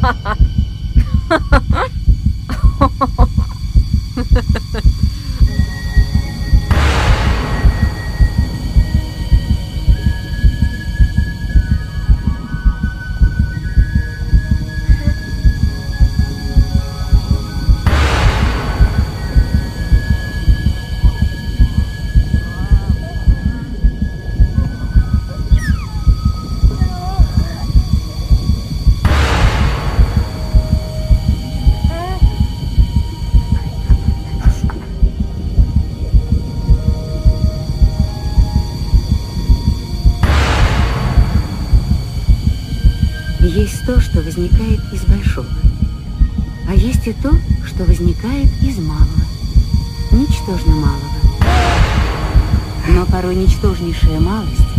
ハハハハ。Есть то, что возникает из большого, а есть и то, что возникает из малого, ничтожно малого. Но порой ничтожнейшая малость